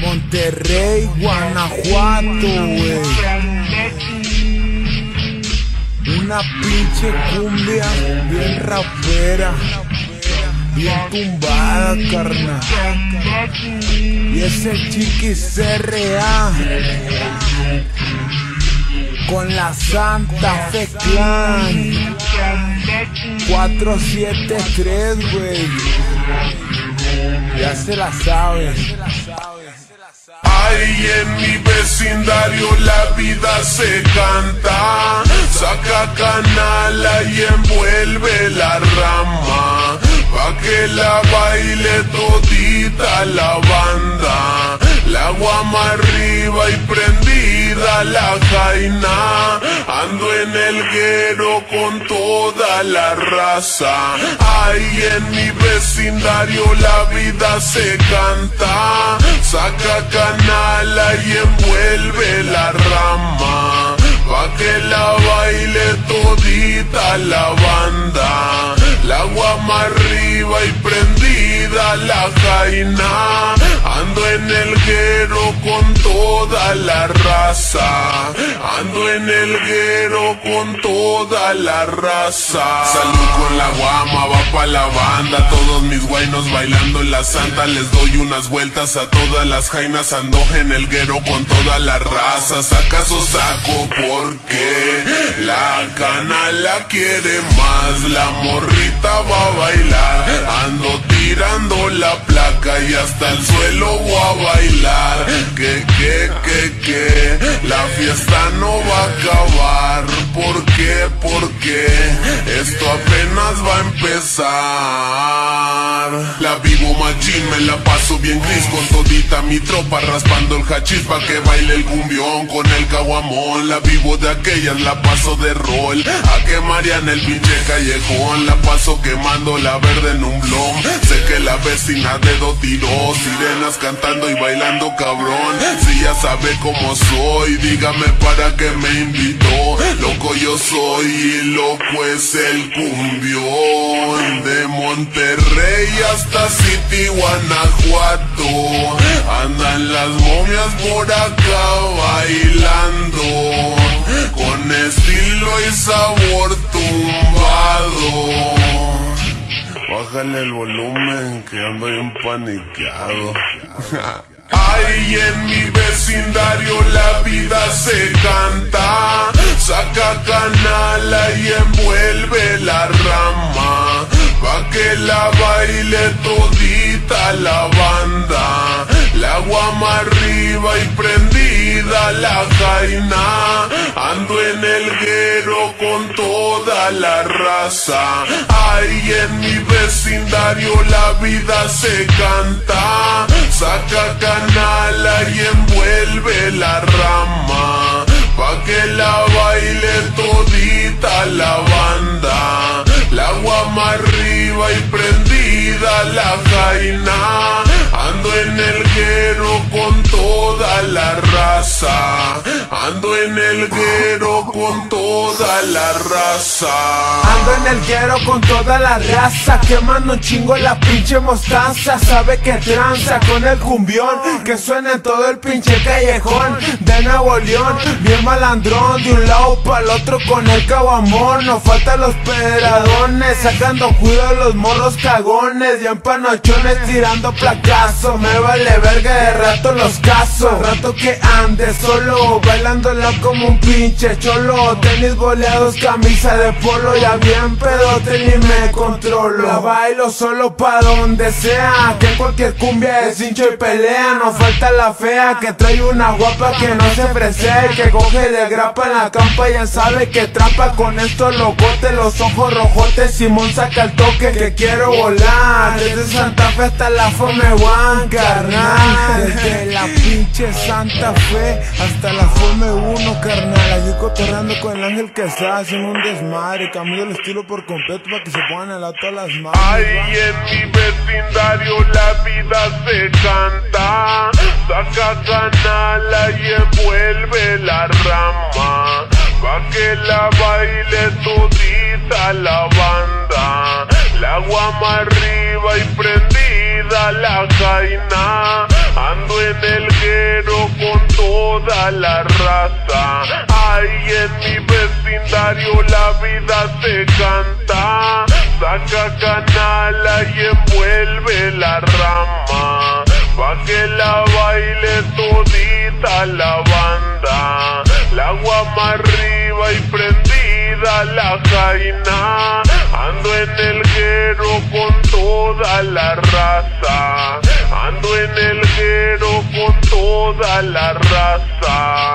Monterrey, Guanajuato, güey. Una pinche cumbia bien rapera, bien tumbada, carnal. Y ese chiquis CRA con la Santa Fe Clan 473, güey. Ya se la sabes. Ahí en mi vecindario la vida se canta. Saca canala y envuelve la rama. Pa' que la baile todita la banda. La guama arriba y prendida la jaina. Ando en el guero con toda la raza. Ahí en mi vecindario la vida se canta. Saca canala y envuelve la rama. Pa' que la baile todita la banda. La guama arriba y prendida la jaina. Ando toda la raza. Ando en el guero con toda la raza. Salud con la guama, va pa' la banda. Todos mis guainos bailando en la santa. Les doy unas vueltas a todas las jainas. Ando en el guero con toda la raza. Sacaso saco porque la cana la quiere más. La morrita va a bailar. Ando tirando la placa y hasta el suelo voy a bailar. Que, que, que, que, la fiesta no va a acabar. ¿Por qué? Porque esto apenas va a empezar. La vivo machín, me la paso bien gris con todita mi tropa raspando el hachís pa' que baile el cumbión con el caguamón. La vivo de aquellas, la paso de rol. A que Mariana el pinche callejón, la paso quemando la verde en un blom. Sé que la vecina dedo tiró, sirenas cantando y bailando cabrón. Si ya sabe cómo soy, dígame para qué me invitó. Yo soy y loco es el cumbión. De Monterrey hasta City, Guanajuato. Andan las momias por acá bailando. Con estilo y sabor tumbado. Bájale el volumen que ando bien paniqueado. Ahí en mi vecindario la vida se canta. Saca canala y envuelve la rama. Pa' que la baile todita la banda. La guama arriba y la jaina. Ando en el guero con toda la raza. Ahí en mi vecindario la vida se canta. Saca canala y envuelve la rama. Pa' que la baile todita la banda. La guama arriba y prendida la jaina. Ando en el guero con toda la raza. Ando en el guero con toda la raza. Ando en el guero con toda la raza, quemando un chingo la pinche mostaza. Sabe que tranza con el cumbión, que suena en todo el pinche callejón de Nuevo León. Bien malandrón, de un lado para el otro con el caguamón. No faltan los pedradones, sacando cuidado los morros cagones. Y en panochones tirando placazo. Me vale verga de rato los casos. Rato que ande solo, bailándola como un pinche cholo. Tenis boleados, camisa de polo, ya bien pedote ni me controlo. La bailo solo pa' donde sea, que cualquier cumbia es hincho y pelea. No falta la fea que trae una guapa que no se presea y que coge de grapa en la campa. Ya sabe que trampa con estos locotes, los ojos rojotes. Simón saca el toque que quiero volar. Desde Santa Fe hasta la Fome One, carnal. Santa Fe hasta la Fome 1, carnal. Aquí cotorreando con el ángel que está haciendo un desmadre. Cambio el estilo por completo para que se pongan a todas las manos. Ahí en mi vecindario la vida se canta. Saca canala y envuelve la rama. Pa' que la baile todita la banda. La guama arriba y prendida la jaina. Ando en el guero con toda la raza. Ahí en mi vecindario la vida se canta. Saca canala y envuelve la rama. Pa' que la baile todita la banda. La guama arriba y prendida la jaina. Ando en el guero con toda la raza. Ando en el guero con toda la raza.